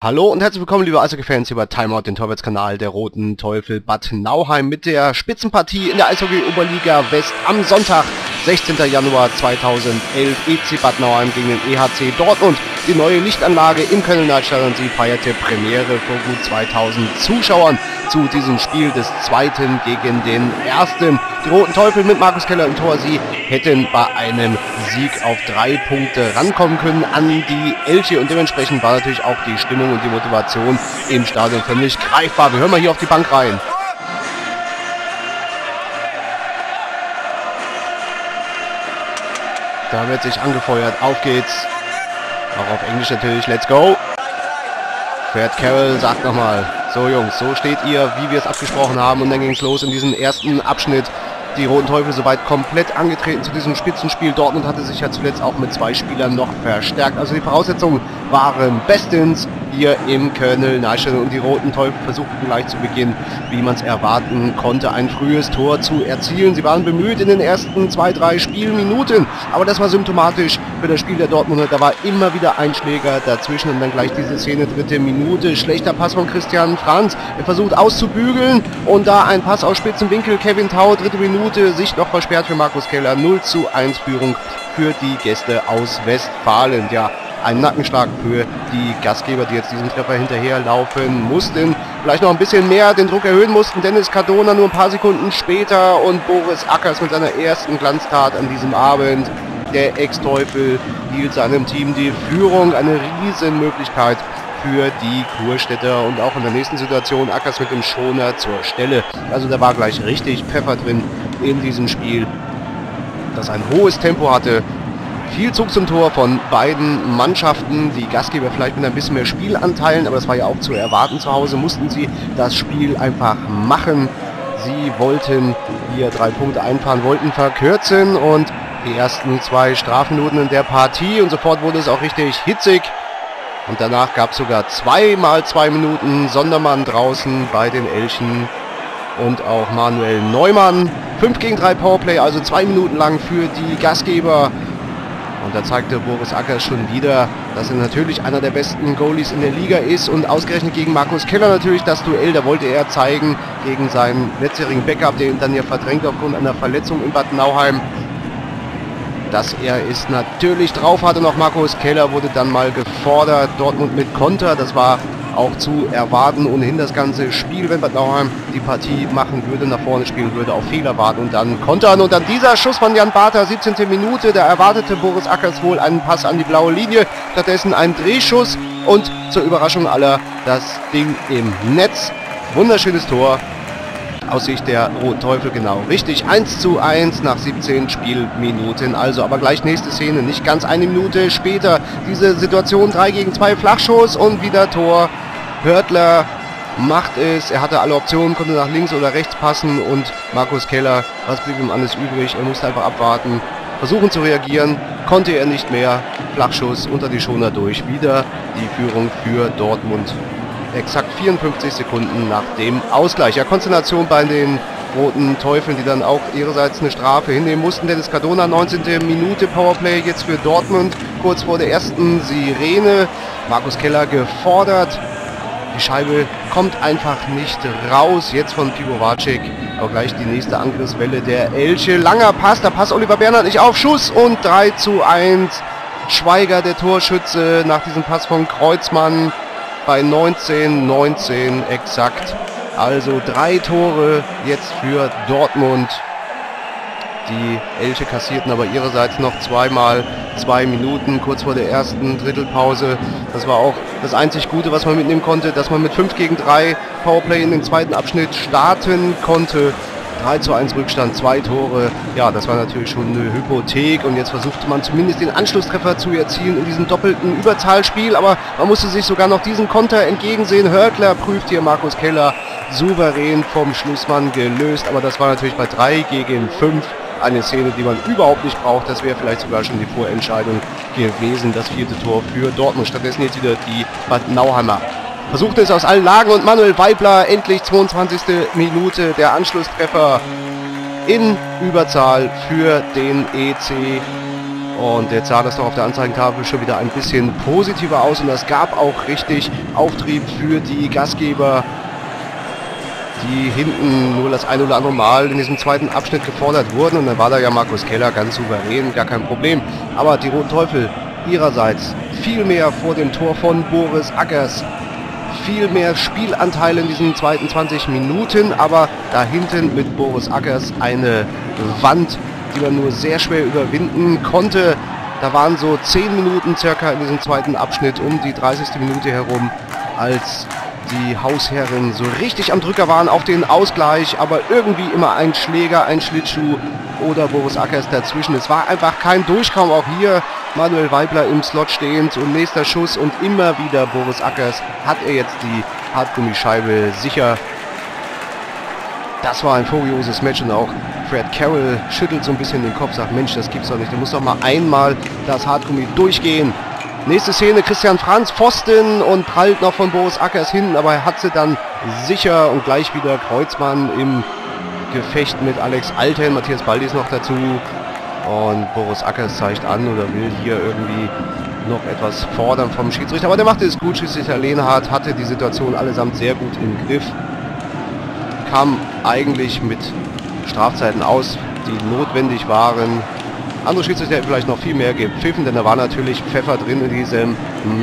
Hallo und herzlich willkommen, liebe Eishockey-Fans, hier bei Timeout, den Torwärtskanal der Roten Teufel Bad Nauheim mit der Spitzenpartie in der Eishockey-Oberliga West am Sonntag, 16. Januar 2011, EC Bad Nauheim gegen den EHC Dortmund. Die neue Lichtanlage im Köln-Nordstadion, sie feierte Premiere vor gut 2000 Zuschauern zu diesem Spiel des zweiten gegen den ersten. Die Roten Teufel mit Markus Keller im Tor, sie hätten bei einem Sieg auf drei Punkte rankommen können an die Elche und dementsprechend war natürlich auch die Stimmung und die Motivation im Stadion für mich greifbar. Wir hören mal hier auf die Bank rein. Da wird sich angefeuert. Auf geht's. Auch auf Englisch natürlich. Let's go. Fährt Carroll, sagt nochmal. So Jungs, so steht ihr, wie wir es abgesprochen haben. Und dann ging es los in diesem ersten Abschnitt die Roten Teufel soweit komplett angetreten zu diesem Spitzenspiel. Dortmund hatte sich ja zuletzt auch mit zwei Spielern noch verstärkt. Also die Voraussetzungen waren bestens hier im Köln Neischel und die Roten Teufel versuchten gleich zu Beginn, wie man es erwarten konnte, ein frühes Tor zu erzielen. Sie waren bemüht in den ersten zwei, drei Spielminuten, aber das war symptomatisch für das Spiel der Dortmunder. Da war immer wieder ein Schläger dazwischen und dann gleich diese Szene, dritte Minute, schlechter Pass von Christian Franz. Er versucht auszubügeln und da ein Pass aus spitzen Winkel, Kevin Tau, dritte Minute, sich noch versperrt für Markus Keller, 0 zu 1 Führung für die Gäste aus Westfalen. Ja, ein Nackenschlag für die Gastgeber, die jetzt diesen Treffer hinterherlaufen mussten. Vielleicht noch ein bisschen mehr den Druck erhöhen mussten. Dennis Cardona nur ein paar Sekunden später und Boris Ackers mit seiner ersten Glanztat an diesem Abend. Der Ex-Teufel hielt seinem Team die Führung. Eine Riesenmöglichkeit für die Kurstädter und auch in der nächsten Situation Ackers mit dem Schoner zur Stelle. Also da war gleich richtig Pfeffer drin in diesem Spiel, das ein hohes Tempo hatte viel Zug zum Tor von beiden Mannschaften. Die Gastgeber vielleicht mit ein bisschen mehr Spielanteilen, aber das war ja auch zu erwarten zu Hause. Mussten sie das Spiel einfach machen. Sie wollten hier drei Punkte einfahren, wollten verkürzen und die ersten zwei Strafminuten in der Partie und sofort wurde es auch richtig hitzig. Und danach gab es sogar zweimal zwei Minuten Sondermann draußen bei den Elchen und auch Manuel Neumann. 5 gegen 3 Powerplay, also zwei Minuten lang für die Gastgeber. Und da zeigte Boris Ackers schon wieder, dass er natürlich einer der besten Goalies in der Liga ist und ausgerechnet gegen Markus Keller natürlich das Duell, da wollte er zeigen gegen seinen letztjährigen Backup, der ihn dann ja verdrängt aufgrund einer Verletzung in Bad Nauheim, dass er es natürlich drauf hatte. Noch Markus Keller wurde dann mal gefordert, Dortmund mit Konter, das war auch zu erwarten. Ohnehin das ganze Spiel, wenn Bad Nauheim die Partie machen würde, nach vorne spielen würde, auf Fehler warten und dann kontern. Und dann dieser Schuss von Jan Barter, 17. Minute, da erwartete Boris Ackers wohl einen Pass an die blaue Linie. Stattdessen ein Drehschuss und zur Überraschung aller das Ding im Netz. Wunderschönes Tor aus Sicht der Roten Teufel genau richtig. 1 zu 1 nach 17 Spielminuten. Also aber gleich nächste Szene, nicht ganz eine Minute später. Diese Situation 3 gegen 2 Flachschuss und wieder Tor Hörtler macht es. Er hatte alle Optionen, konnte nach links oder rechts passen und Markus Keller, was blieb ihm alles übrig? Er musste einfach abwarten, versuchen zu reagieren, konnte er nicht mehr. Flachschuss unter die Schoner durch. Wieder die Führung für Dortmund. Exakt 54 Sekunden nach dem Ausgleich. Ja, Konstellation bei den Roten Teufeln, die dann auch ihrerseits eine Strafe hinnehmen mussten. Dennis Cardona, 19. Minute Powerplay jetzt für Dortmund, kurz vor der ersten Sirene. Markus Keller gefordert, die Scheibe kommt einfach nicht raus. Jetzt von Pivovacic. Auch gleich die nächste Angriffswelle der Elche. Langer Pass. Da passt Oliver Bernhard nicht auf. Schuss und 3 zu 1. Schweiger, der Torschütze, nach diesem Pass von Kreuzmann bei 19, 19 exakt. Also drei Tore jetzt für Dortmund. Die Elche kassierten aber ihrerseits noch zweimal zwei Minuten kurz vor der ersten Drittelpause. Das war auch das einzig Gute, was man mitnehmen konnte, dass man mit 5 gegen 3 Powerplay in den zweiten Abschnitt starten konnte. 3 zu 1 Rückstand, zwei Tore. Ja, das war natürlich schon eine Hypothek und jetzt versuchte man zumindest den Anschlusstreffer zu erzielen in diesem doppelten Überzahlspiel, aber man musste sich sogar noch diesen Konter entgegensehen. Hörtler prüft hier Markus Keller souverän vom Schlussmann gelöst, aber das war natürlich bei 3 gegen 5 eine Szene, die man überhaupt nicht braucht. Das wäre vielleicht sogar schon die Vorentscheidung gewesen, das vierte Tor für Dortmund. Stattdessen jetzt wieder die Bad Nauheimer. Versucht es aus allen Lagen und Manuel Weibler endlich 22. Minute der Anschlusstreffer in Überzahl für den EC. Und jetzt sah das doch auf der Anzeigentafel schon wieder ein bisschen positiver aus und das gab auch richtig Auftrieb für die Gastgeber, die hinten nur das ein oder andere Mal in diesem zweiten Abschnitt gefordert wurden. Und dann war da ja Markus Keller ganz souverän, gar kein Problem. Aber die Roten Teufel ihrerseits viel mehr vor dem Tor von Boris Ackers. Viel mehr Spielanteil in diesen zweiten 20 Minuten, aber da hinten mit Boris Ackers eine Wand die man nur sehr schwer überwinden konnte. Da waren so 10 Minuten circa in diesem zweiten Abschnitt um die 30. Minute herum, als die Hausherren so richtig am Drücker waren auf den Ausgleich, aber irgendwie immer ein Schläger, ein Schlittschuh oder Boris Ackers dazwischen. Es war einfach kein Durchkommen, auch hier Manuel Weibler im Slot stehend und nächster Schuss und immer wieder Boris Ackers hat er jetzt die Hartgummischeibe sicher. Das war ein furioses Match und auch Fred Carroll schüttelt so ein bisschen den Kopf, sagt, Mensch, das gibt's doch nicht. Da muss doch mal einmal das Hartgummi durchgehen. Nächste Szene, Christian Franz, Pfosten und prallt noch von Boris Ackers hinten, aber er hat sie dann sicher und gleich wieder Kreuzmann im Gefecht mit Alex Alten, Matthias Baldi ist noch dazu und Boris Ackers zeigt an oder will hier irgendwie noch etwas fordern vom Schiedsrichter, aber der machte es gut, Schiedsrichter Lehnhardt hatte die Situation allesamt sehr gut im Griff, kam eigentlich mit Strafzeiten aus, die notwendig waren. Andere Schiedsrichter hätten vielleicht noch viel mehr gepfiffen, denn da war natürlich Pfeffer drin in diesem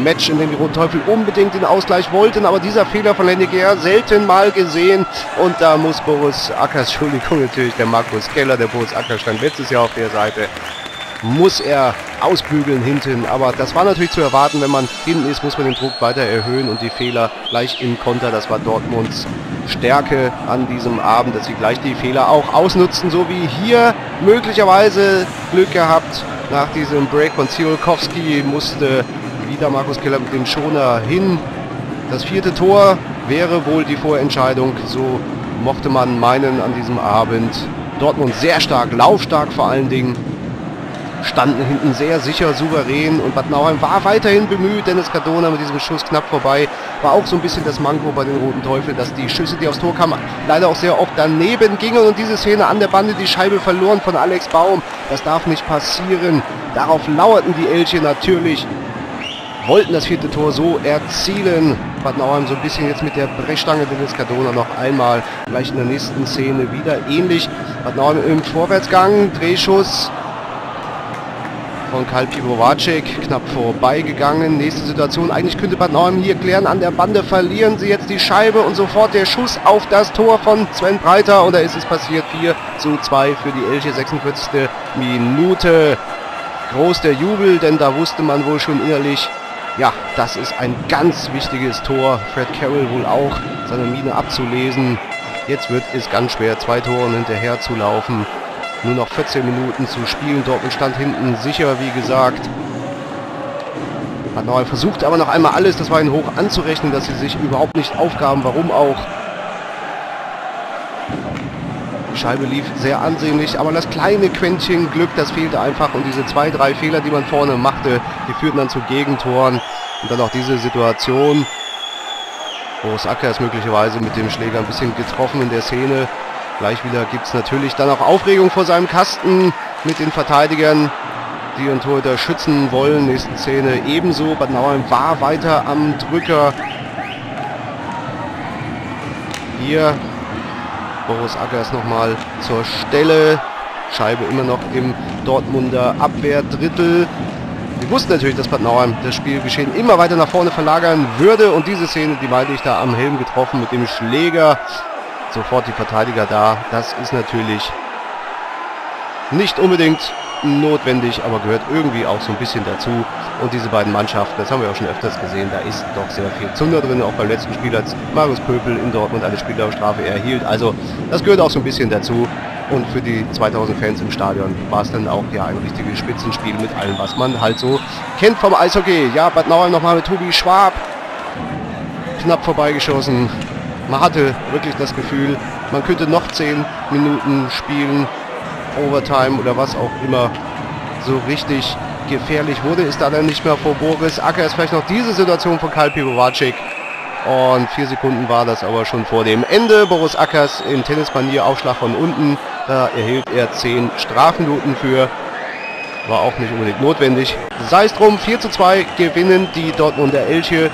Match, in dem die Roten Teufel unbedingt den Ausgleich wollten. Aber dieser Fehler von Lendiger selten mal gesehen. Und da muss Boris Ackers, Entschuldigung natürlich, der Markus Keller, der Boris Acker stand letztes Jahr auf der Seite, muss er ausbügeln hinten. Aber das war natürlich zu erwarten, wenn man hinten ist, muss man den Druck weiter erhöhen und die Fehler gleich im Konter. Das war Dortmunds Stärke an diesem Abend, dass sie gleich die Fehler auch ausnutzen, so wie hier möglicherweise Glück gehabt. Nach diesem Break von Ziolkowski musste wieder Markus Keller mit dem Schoner hin. Das vierte Tor wäre wohl die Vorentscheidung, so mochte man meinen an diesem Abend. Dortmund sehr stark, laufstark vor allen Dingen standen hinten sehr sicher, souverän und Bad Nauheim war weiterhin bemüht. Dennis Cardona mit diesem Schuss knapp vorbei. War auch so ein bisschen das Manko bei den Roten Teufeln, dass die Schüsse, die aufs Tor kamen, leider auch sehr oft daneben gingen und diese Szene an der Bande, die Scheibe verloren von Alex Baum. Das darf nicht passieren. Darauf lauerten die Elche natürlich wollten das vierte Tor so erzielen. Bad Nauheim so ein bisschen jetzt mit der Brechstange Dennis Cardona noch einmal, gleich in der nächsten Szene wieder ähnlich. Bad Nauheim im Vorwärtsgang, Drehschuss, von Karl Piwowacek knapp vorbeigegangen. Nächste Situation, eigentlich könnte Bad Nauheim hier klären. An der Bande verlieren sie jetzt die Scheibe und sofort der Schuss auf das Tor von Sven Breiter. Da ist es passiert 4 zu 2 für die Elche, 46. Minute. Groß der Jubel, denn da wusste man wohl schon innerlich, ja, das ist ein ganz wichtiges Tor. Fred Carroll wohl auch seine Mine abzulesen. Jetzt wird es ganz schwer, zwei Toren hinterher zu laufen. Nur noch 14 Minuten zu spielen. Dortmund stand hinten sicher, wie gesagt. Hat noch versucht aber noch einmal alles, das war ihnen hoch anzurechnen, dass sie sich überhaupt nicht aufgaben. Warum auch? Die Scheibe lief sehr ansehnlich, aber das kleine Quäntchen Glück, das fehlte einfach. Und diese zwei, drei Fehler, die man vorne machte, die führten dann zu Gegentoren. Und dann auch diese Situation. Boris Acker ist möglicherweise mit dem Schläger ein bisschen getroffen in der Szene. Gleich wieder gibt es natürlich dann auch Aufregung vor seinem Kasten mit den Verteidigern, die ihren Torhüter schützen wollen. Nächste Szene ebenso. Bad Nauheim war weiter am Drücker. Hier Boris Ackers nochmal zur Stelle. Scheibe immer noch im Dortmunder Abwehrdrittel. Wir wussten natürlich, dass Bad Nauheim das Spielgeschehen immer weiter nach vorne verlagern würde. Und diese Szene, die meinte ich da am Helm getroffen mit dem Schläger sofort die Verteidiger da. Das ist natürlich nicht unbedingt notwendig, aber gehört irgendwie auch so ein bisschen dazu. Und diese beiden Mannschaften, das haben wir auch schon öfters gesehen, da ist doch sehr viel Zunder drin. Auch beim letzten Spiel als Marius Pöpel in Dortmund eine Spielerstrafe erhielt. Also das gehört auch so ein bisschen dazu. Und für die 2000 Fans im Stadion war es dann auch ja ein richtiges Spitzenspiel mit allem, was man halt so kennt vom Eishockey. Ja, Bad Nauheim nochmal mit Tobi Schwab. Knapp vorbeigeschossen man hatte wirklich das Gefühl, man könnte noch 10 Minuten spielen, Overtime oder was auch immer. So richtig gefährlich wurde es da dann nicht mehr vor Boris Acker. Ist vielleicht noch diese Situation von Karl Piwowacek. Und vier Sekunden war das aber schon vor dem Ende. Boris Ackers in Tennismanier Aufschlag von unten. Da erhielt er 10 Strafminuten für. war auch nicht unbedingt notwendig. Sei es drum, 4 zu 2 gewinnen die Dortmunder Elche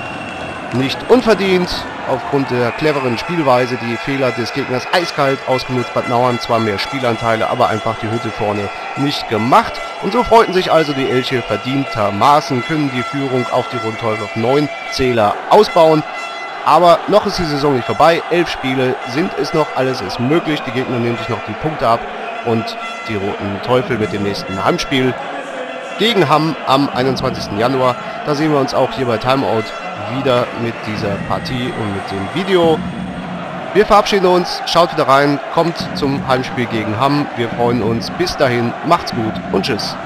nicht unverdient. Aufgrund der cleveren Spielweise die Fehler des Gegners eiskalt ausgenutzt. Bad Nauern zwar mehr Spielanteile, aber einfach die Hütte vorne nicht gemacht. Und so freuten sich also die Elche verdientermaßen, können die Führung auf die Rundteufel auf 9 Zähler ausbauen. Aber noch ist die Saison nicht vorbei. Elf Spiele sind es noch, alles ist möglich. Die Gegner nehmen sich noch die Punkte ab und die Roten Teufel mit dem nächsten Heimspiel gegen Hamm am 21. Januar. Da sehen wir uns auch hier bei Timeout wieder mit dieser Partie und mit dem Video. Wir verabschieden uns, schaut wieder rein, kommt zum Heimspiel gegen Hamm. Wir freuen uns. Bis dahin, macht's gut und tschüss.